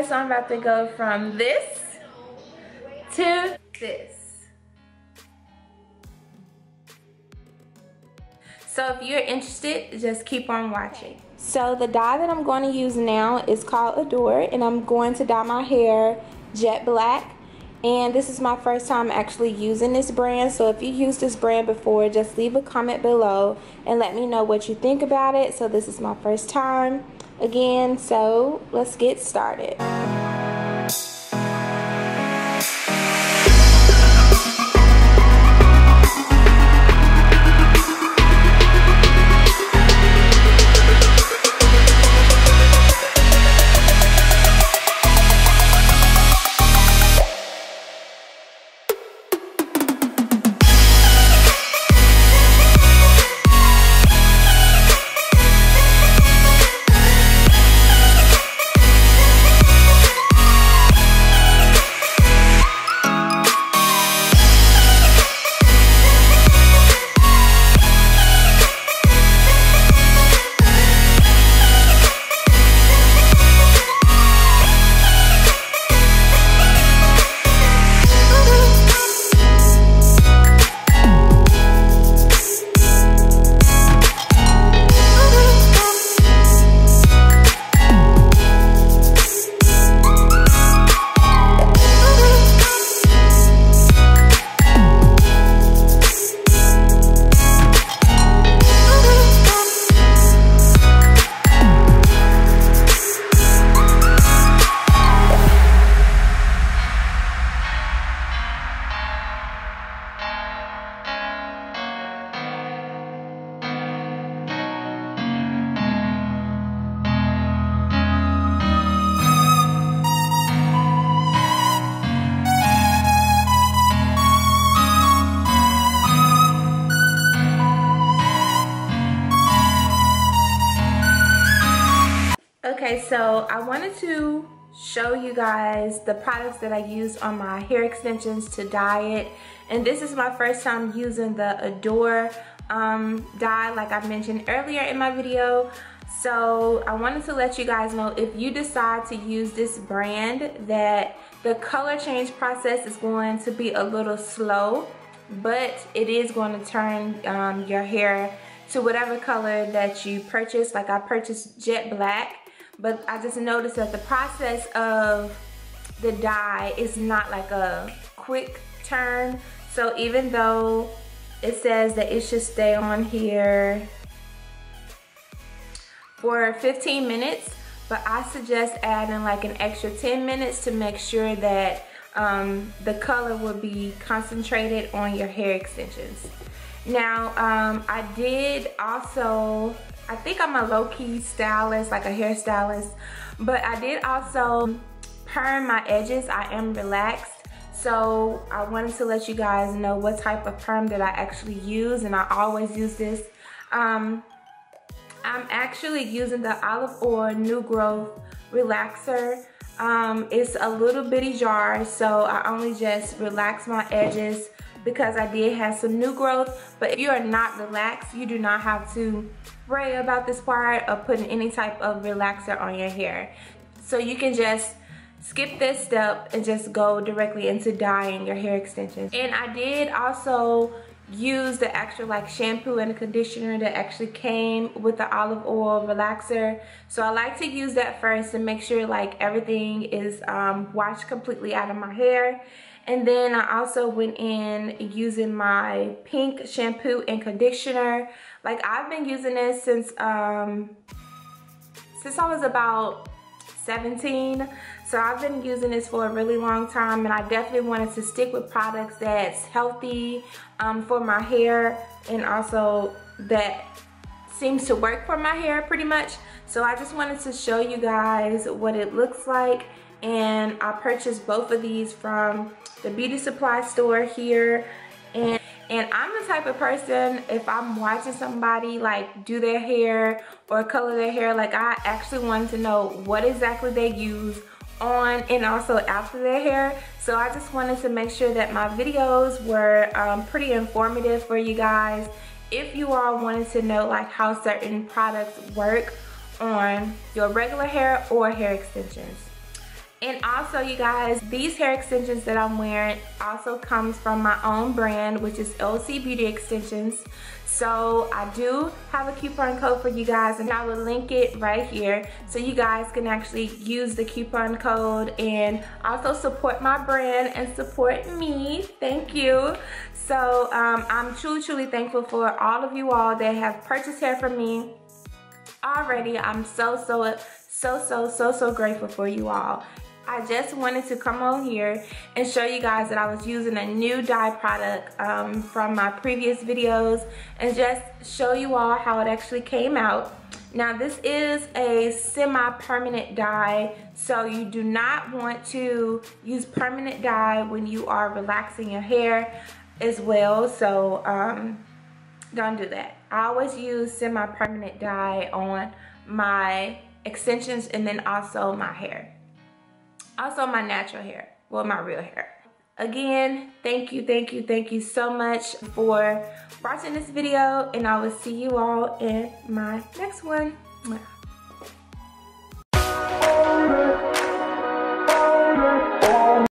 guys, so I'm about to go from this to this. So if you're interested, just keep on watching. So the dye that I'm going to use now is called Adore and I'm going to dye my hair jet black. And this is my first time actually using this brand. So if you used this brand before, just leave a comment below and let me know what you think about it. So this is my first time again. So let's get started. So I wanted to show you guys the products that I use on my hair extensions to dye it. And this is my first time using the Adore um, dye like I mentioned earlier in my video. So I wanted to let you guys know if you decide to use this brand that the color change process is going to be a little slow, but it is going to turn um, your hair to whatever color that you purchase. Like I purchased jet black but I just noticed that the process of the dye is not like a quick turn. So even though it says that it should stay on here for 15 minutes, but I suggest adding like an extra 10 minutes to make sure that um, the color will be concentrated on your hair extensions. Now, um, I did also I think I'm a low-key stylist, like a hairstylist, but I did also perm my edges. I am relaxed. So I wanted to let you guys know what type of perm that I actually use and I always use this. Um, I'm actually using the Olive Oil New Growth Relaxer. Um, it's a little bitty jar so I only just relax my edges because I did have some new growth. But if you are not relaxed, you do not have to worry about this part of putting any type of relaxer on your hair. So you can just skip this step and just go directly into dyeing your hair extensions. And I did also use the actual like shampoo and conditioner that actually came with the olive oil relaxer so I like to use that first to make sure like everything is um, washed completely out of my hair and then I also went in using my pink shampoo and conditioner. Like I've been using this since um, since I was about 17 so I've been using this for a really long time and I definitely wanted to stick with products that's healthy um, for my hair and also that seems to work for my hair pretty much. So I just wanted to show you guys what it looks like and I purchased both of these from the beauty supply store here and and I'm the type of person, if I'm watching somebody like do their hair or color their hair, like I actually want to know what exactly they use on and also after their hair. So I just wanted to make sure that my videos were um, pretty informative for you guys. If you all wanted to know like how certain products work on your regular hair or hair extensions. And also you guys, these hair extensions that I'm wearing also comes from my own brand, which is LC Beauty Extensions. So I do have a coupon code for you guys and I will link it right here so you guys can actually use the coupon code and also support my brand and support me. Thank you. So um, I'm truly, truly thankful for all of you all that have purchased hair from me already. I'm so, so, so, so, so, so grateful for you all. I just wanted to come on here and show you guys that I was using a new dye product um, from my previous videos and just show you all how it actually came out. Now this is a semi-permanent dye, so you do not want to use permanent dye when you are relaxing your hair as well, so um, don't do that. I always use semi-permanent dye on my extensions and then also my hair. Also my natural hair, well my real hair. Again, thank you, thank you, thank you so much for watching this video and I will see you all in my next one.